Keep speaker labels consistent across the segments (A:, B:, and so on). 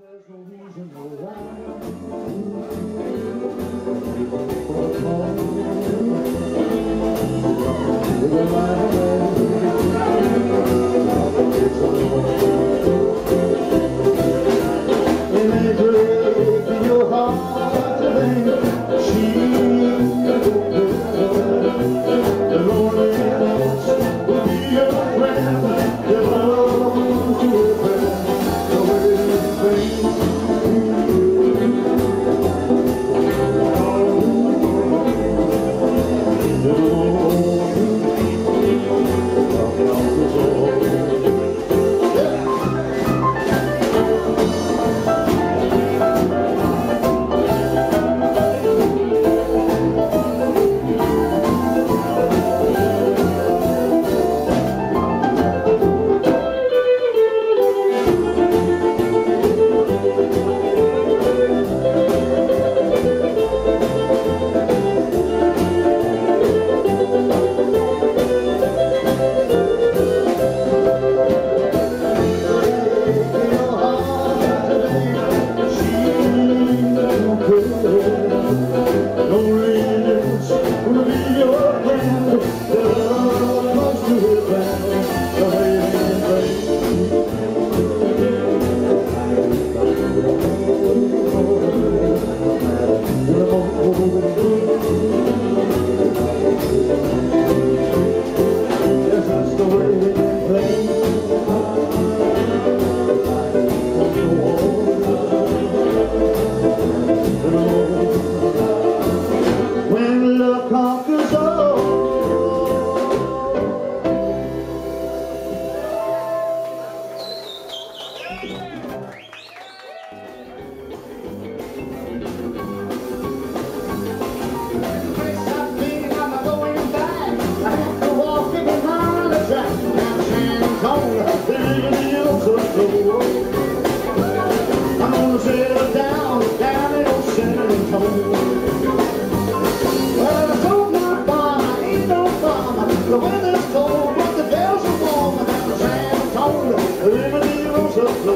A: There's no reason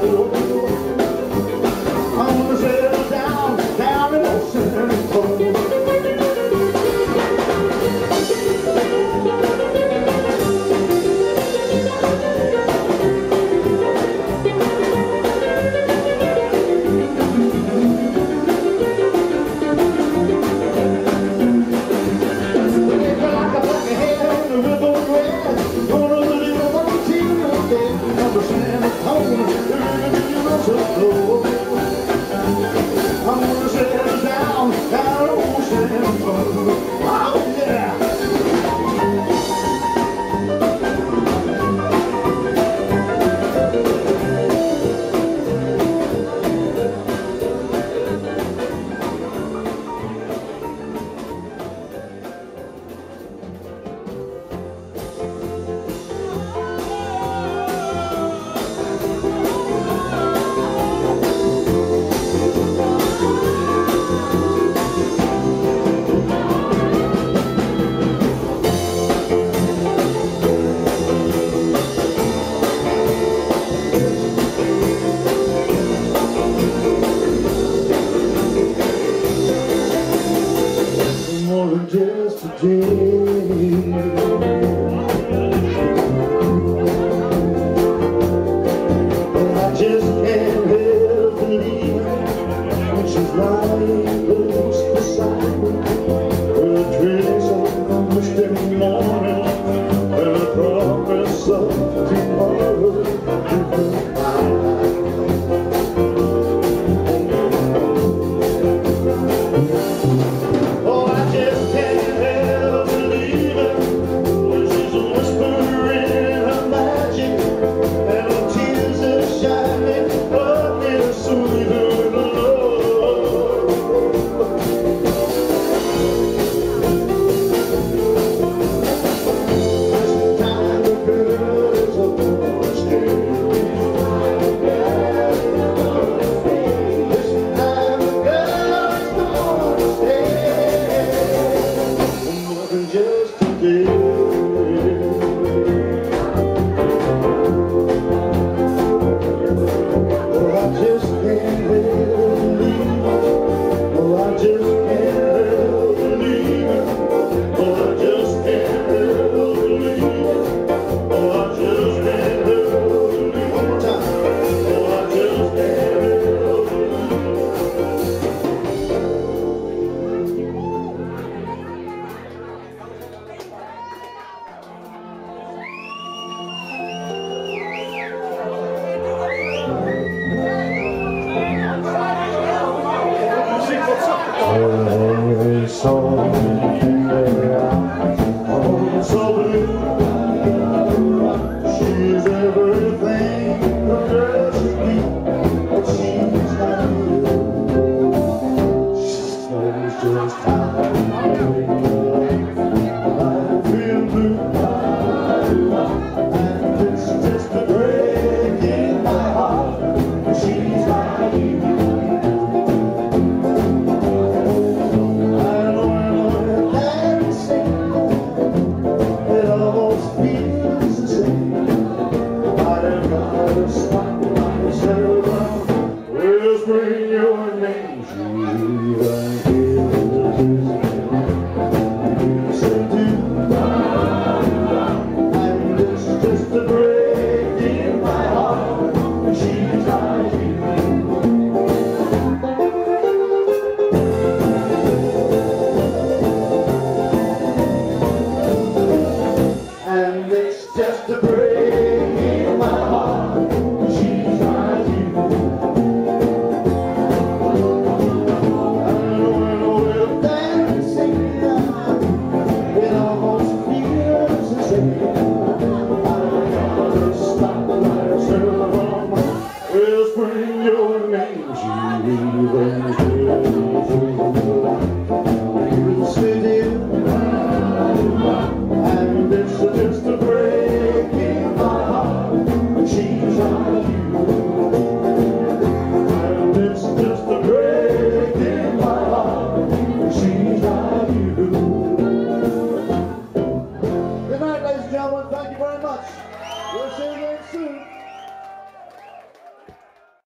A: Senhor. yesterday. I feel blue.